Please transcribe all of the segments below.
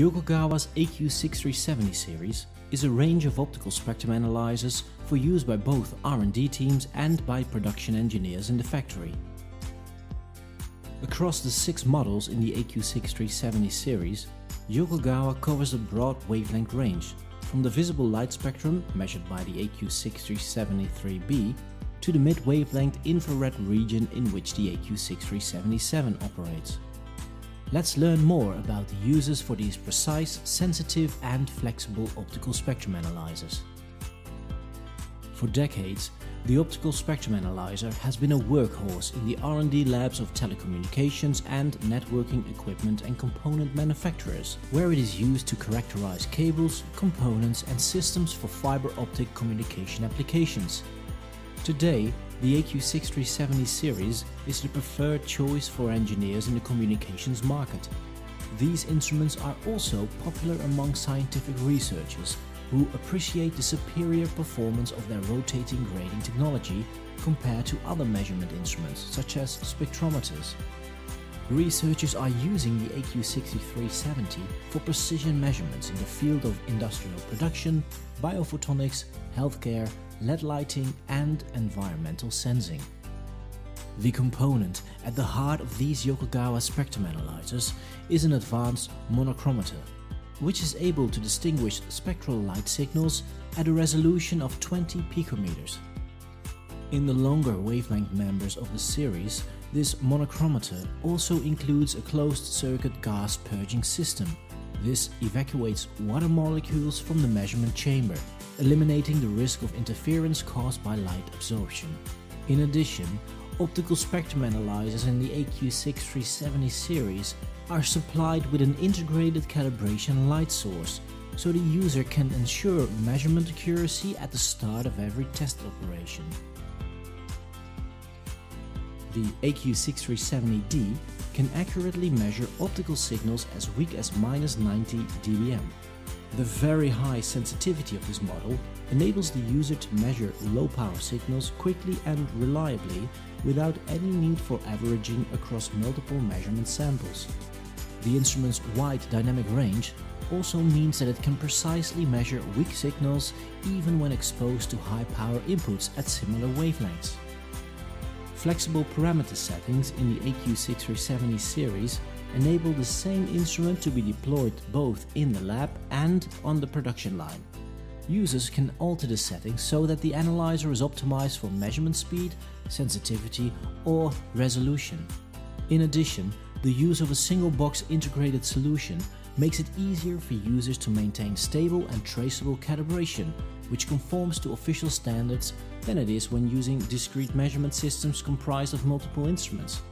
Yokogawa's AQ6370 series is a range of optical spectrum analyzers for use by both R&D teams and by production engineers in the factory. Across the six models in the AQ6370 series, Yokogawa covers a broad wavelength range, from the visible light spectrum measured by the AQ6373B to the mid-wavelength infrared region in which the AQ6377 operates. Let's learn more about the uses for these precise, sensitive and flexible optical spectrum analyzers. For decades, the optical spectrum analyzer has been a workhorse in the R&D labs of telecommunications and networking equipment and component manufacturers, where it is used to characterize cables, components and systems for fiber optic communication applications. Today, the AQ6370 series is the preferred choice for engineers in the communications market. These instruments are also popular among scientific researchers who appreciate the superior performance of their rotating grating technology compared to other measurement instruments such as spectrometers. Researchers are using the AQ6370 for precision measurements in the field of industrial production, biophotonics, healthcare, LED lighting and environmental sensing. The component at the heart of these Yokogawa spectrum analyzers is an advanced monochromator, which is able to distinguish spectral light signals at a resolution of 20 picometers. In the longer wavelength members of the series, this monochromator also includes a closed-circuit gas purging system. This evacuates water molecules from the measurement chamber eliminating the risk of interference caused by light absorption. In addition, optical spectrum analyzers in the AQ6370 series are supplied with an integrated calibration light source, so the user can ensure measurement accuracy at the start of every test operation. The AQ6370D can accurately measure optical signals as weak as minus 90 dBm. The very high sensitivity of this model enables the user to measure low power signals quickly and reliably without any need for averaging across multiple measurement samples. The instrument's wide dynamic range also means that it can precisely measure weak signals even when exposed to high power inputs at similar wavelengths. Flexible parameter settings in the AQ6370 series enable the same instrument to be deployed both in the lab and on the production line. Users can alter the settings so that the analyzer is optimized for measurement speed, sensitivity or resolution. In addition, the use of a single box integrated solution makes it easier for users to maintain stable and traceable calibration, which conforms to official standards than it is when using discrete measurement systems comprised of multiple instruments.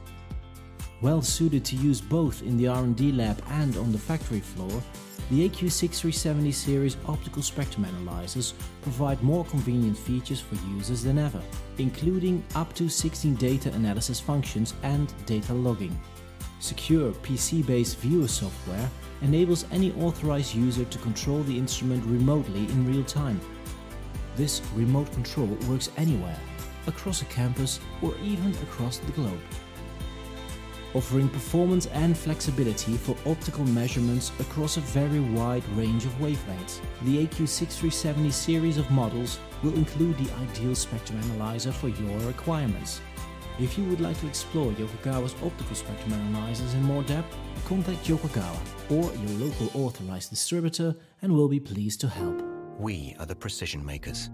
Well suited to use both in the R&D lab and on the factory floor, the AQ6370 series optical spectrum analyzers provide more convenient features for users than ever, including up to 16 data analysis functions and data logging. Secure PC-based viewer software enables any authorized user to control the instrument remotely in real time. This remote control works anywhere, across a campus or even across the globe offering performance and flexibility for optical measurements across a very wide range of wavelengths. The AQ6370 series of models will include the ideal spectrum analyzer for your requirements. If you would like to explore Yokogawa's optical spectrum analyzers in more depth, contact Yokogawa or your local authorized distributor and we'll be pleased to help. We are the precision makers.